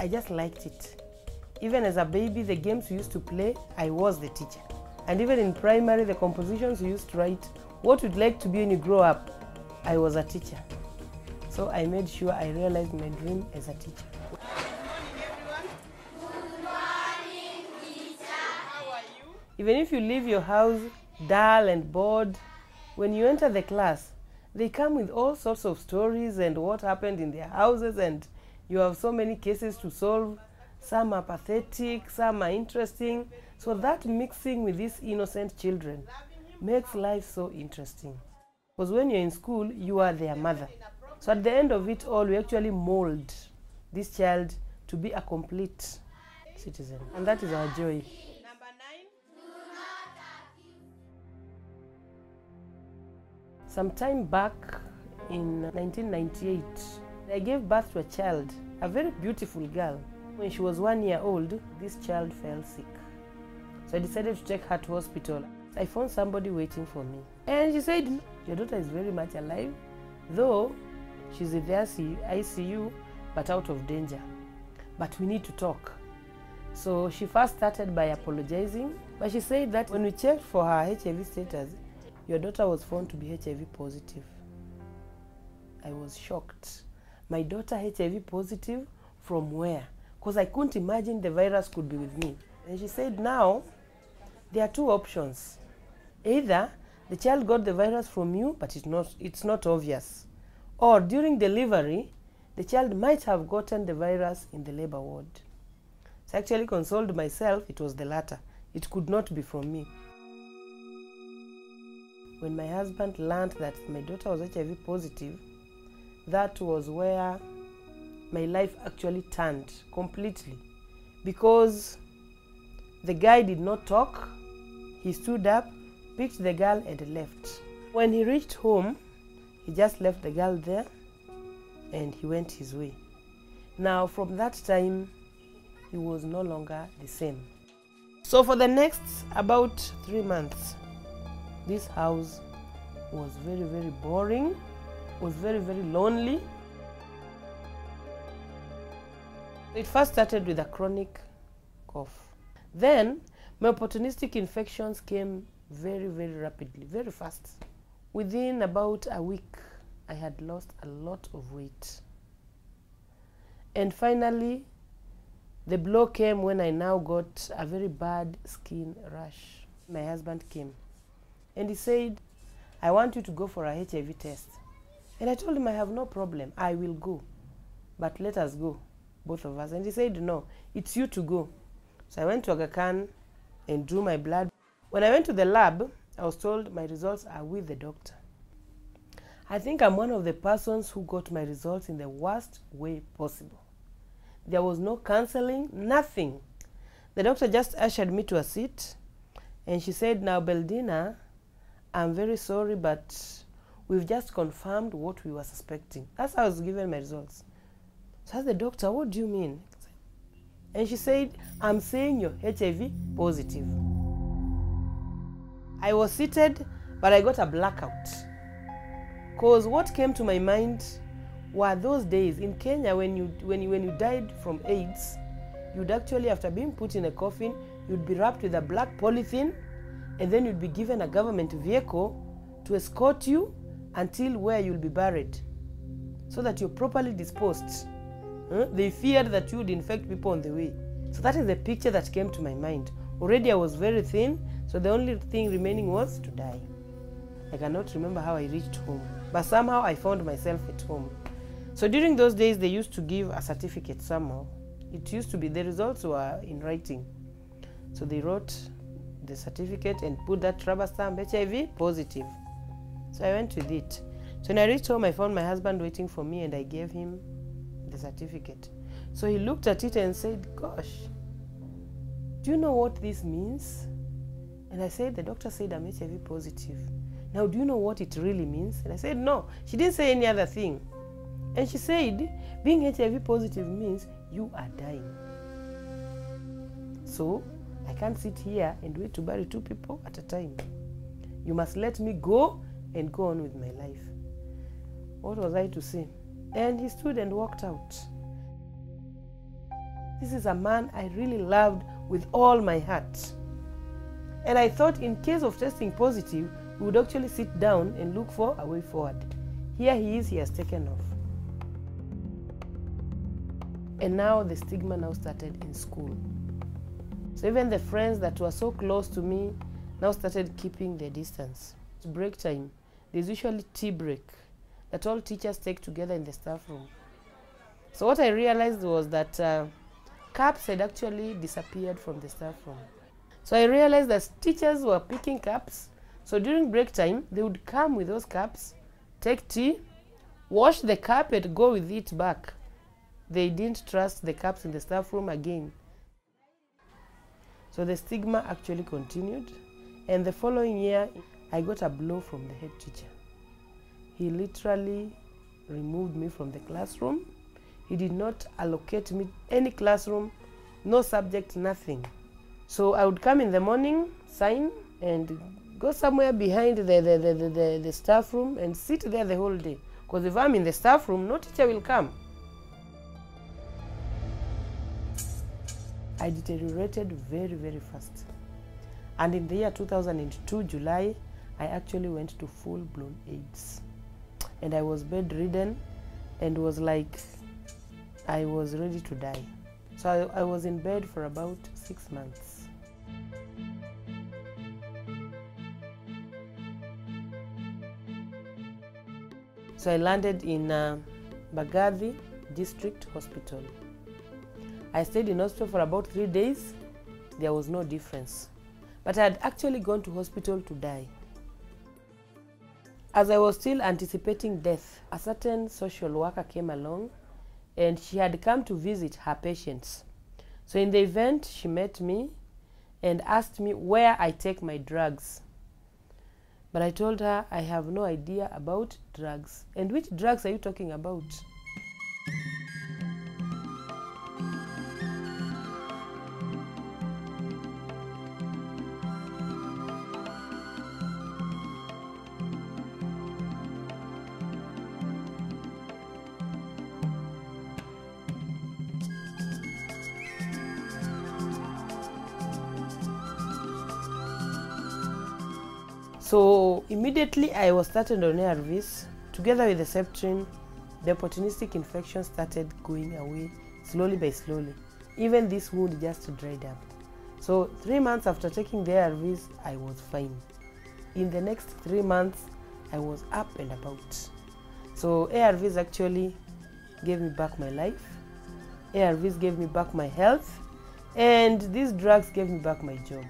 I just liked it. Even as a baby, the games we used to play, I was the teacher. And even in primary, the compositions we used to write, what would like to be when you grow up, I was a teacher. So I made sure I realized my dream as a teacher. Good morning everyone. Good morning, teacher. How are you? Even if you leave your house dull and bored, when you enter the class, they come with all sorts of stories and what happened in their houses, and you have so many cases to solve. Some are pathetic, some are interesting. So that mixing with these innocent children makes life so interesting. Because when you're in school, you are their mother. So at the end of it all, we actually mold this child to be a complete citizen. And that is our joy. Some time back in 1998, I gave birth to a child, a very beautiful girl. When she was one year old, this child fell sick. So I decided to take her to hospital. I found somebody waiting for me. And she said, Your daughter is very much alive, though she's in the ICU, but out of danger. But we need to talk. So she first started by apologizing, but she said that when we checked for her HIV status, your daughter was found to be HIV positive. I was shocked. My daughter HIV positive from where? Because I couldn't imagine the virus could be with me. And she said, now there are two options. Either the child got the virus from you, but it's not, it's not obvious. Or during delivery, the child might have gotten the virus in the labor ward. So I actually consoled myself, it was the latter. It could not be from me. When my husband learned that my daughter was HIV positive, that was where my life actually turned completely. Because the guy did not talk, he stood up, picked the girl, and left. When he reached home, he just left the girl there and he went his way. Now, from that time, he was no longer the same. So, for the next about three months, this house was very, very boring, was very, very lonely. It first started with a chronic cough. Then, my opportunistic infections came very, very rapidly, very fast. Within about a week, I had lost a lot of weight. And finally, the blow came when I now got a very bad skin rash. My husband came and he said, I want you to go for a HIV test. And I told him, I have no problem. I will go. But let us go, both of us. And he said, No, it's you to go. So I went to Aga Khan and drew my blood. When I went to the lab, I was told my results are with the doctor. I think I'm one of the persons who got my results in the worst way possible. There was no counseling, nothing. The doctor just ushered me to a seat and she said, Now, Beldina, I'm very sorry, but we've just confirmed what we were suspecting. That's how I was given my results. So I asked the doctor, What do you mean? And she said, I'm saying you're HIV positive. I was seated, but I got a blackout. Because what came to my mind were those days in Kenya when you, when you, when you died from AIDS, you'd actually, after being put in a coffin, you'd be wrapped with a black polythene and then you'd be given a government vehicle to escort you until where you'll be buried so that you're properly disposed. Huh? They feared that you would infect people on the way. So that is the picture that came to my mind. Already I was very thin, so the only thing remaining was to die. I cannot remember how I reached home, but somehow I found myself at home. So during those days, they used to give a certificate somehow. It used to be the results were in writing. So they wrote the certificate and put that rubber stamp HIV positive. So I went with it. So when I reached home, I found my husband waiting for me and I gave him the certificate. So he looked at it and said, Gosh, do you know what this means? And I said, The doctor said I'm HIV positive. Now, do you know what it really means? And I said, No. She didn't say any other thing. And she said, Being HIV positive means you are dying. So I can't sit here and wait to bury two people at a time. You must let me go and go on with my life. What was I to say? And he stood and walked out. this is a man I really loved with all my heart. And I thought, in case of testing positive, we would actually sit down and look for a way forward. Here he is, he has taken off. And now the stigma now started in school. So even the friends that were so close to me now started keeping their distance. It's break time. There's usually tea break that all teachers take together in the staff room. So what I realized was that uh, cups had actually disappeared from the staff room. So I realized that teachers were picking cups. So during break time, they would come with those cups, take tea, wash the carpet, go with it back. They didn't trust the cups in the staff room again. So the stigma actually continued. And the following year, I got a blow from the head teacher. He literally removed me from the classroom. He did not allocate me any classroom, no subject, nothing. So I would come in the morning, sign, and go somewhere behind the, the, the, the, the, the staff room and sit there the whole day. Because if I'm in the staff room, no teacher will come. I deteriorated very, very fast. And in the year 2002, July, I actually went to full blown AIDS. And I was bedridden and was like, I was ready to die. So I, I was in bed for about six months. So I landed in uh, District Hospital. I stayed in hospital for about three days. There was no difference. But I had actually gone to hospital to die. As I was still anticipating death, a certain social worker came along and she had come to visit her patients. So in the event, she met me and asked me where I take my drugs. But I told her I have no idea about drugs. And which drugs are you talking about? So immediately I was started on ARVs. Together with the Septrin, the opportunistic infection started going away slowly by slowly. Even this wound just dried up. So three months after taking the ARVs, I was fine. In the next three months, I was up and about. So ARVs actually gave me back my life. ARVs gave me back my health. And these drugs gave me back my job.